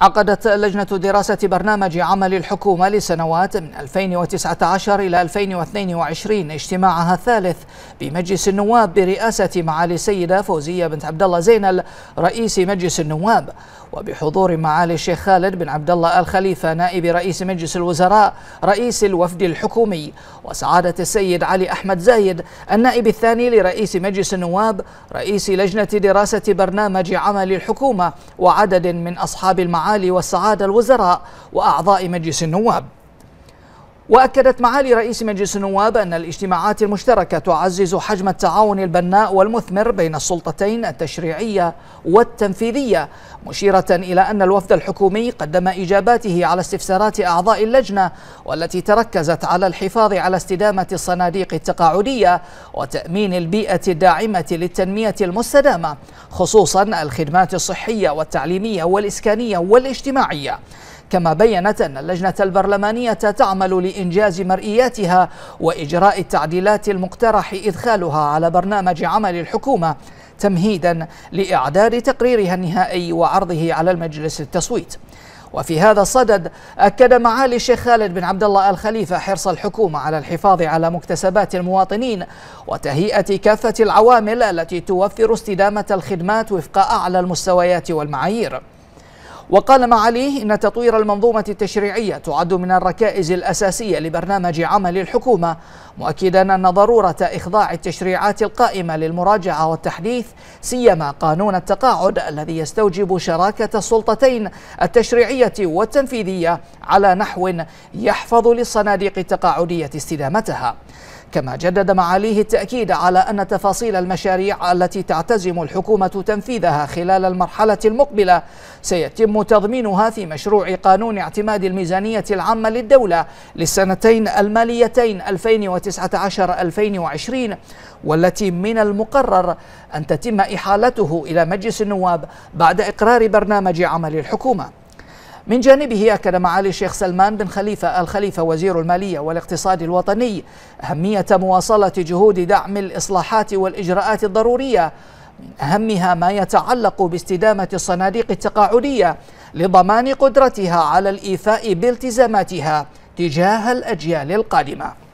عقدت لجنة دراسة برنامج عمل الحكومة لسنوات من 2019 إلى 2022 اجتماعها الثالث بمجلس النواب برئاسة معالي السيدة فوزية بنت عبد الله زينل رئيس مجلس النواب وبحضور معالي الشيخ خالد بن عبد الله الخليفة نائب رئيس مجلس الوزراء رئيس الوفد الحكومي. وسعادة السيد علي أحمد زايد النائب الثاني لرئيس مجلس النواب رئيس لجنة دراسة برنامج عمل الحكومة وعدد من أصحاب المعالي والسعادة الوزراء وأعضاء مجلس النواب. وأكدت معالي رئيس مجلس النواب أن الاجتماعات المشتركة تعزز حجم التعاون البناء والمثمر بين السلطتين التشريعية والتنفيذية مشيرة إلى أن الوفد الحكومي قدم إجاباته على استفسارات أعضاء اللجنة والتي تركزت على الحفاظ على استدامة الصناديق التقاعدية وتأمين البيئة الداعمة للتنمية المستدامة خصوصا الخدمات الصحية والتعليمية والإسكانية والاجتماعية. كما بينت أن اللجنة البرلمانية تعمل لإنجاز مرئياتها وإجراء التعديلات المقترح إدخالها على برنامج عمل الحكومة تمهيدا لإعداد تقريرها النهائي وعرضه على المجلس التصويت. وفي هذا الصدد أكد معالي الشيخ خالد بن عبد الله الخليفة حرص الحكومة على الحفاظ على مكتسبات المواطنين وتهيئة كافة العوامل التي توفر استدامة الخدمات وفق أعلى المستويات والمعايير. وقال معاليه إن تطوير المنظومة التشريعية تعد من الركائز الأساسية لبرنامج عمل الحكومة مؤكدا أن ضرورة إخضاع التشريعات القائمة للمراجعة والتحديث سيما قانون التقاعد الذي يستوجب شراكة السلطتين التشريعية والتنفيذية على نحو يحفظ للصناديق التقاعدية استدامتها. كما جدد معاليه التأكيد على أن تفاصيل المشاريع التي تعتزم الحكومة تنفيذها خلال المرحلة المقبلة سيتم تضمينها في مشروع قانون اعتماد الميزانية العامة للدولة للسنتين الماليتين 2019-2020 والتي من المقرر أن تتم إحالته إلى مجلس النواب بعد إقرار برنامج عمل الحكومة. من جانبه أكد معالي الشيخ سلمان بن خليفة الخليفة وزير المالية والاقتصاد الوطني أهمية مواصلة جهود دعم الإصلاحات والإجراءات الضرورية من أهمها ما يتعلق باستدامة الصناديق التقاعدية لضمان قدرتها على الإيفاء بالتزاماتها تجاه الأجيال القادمة.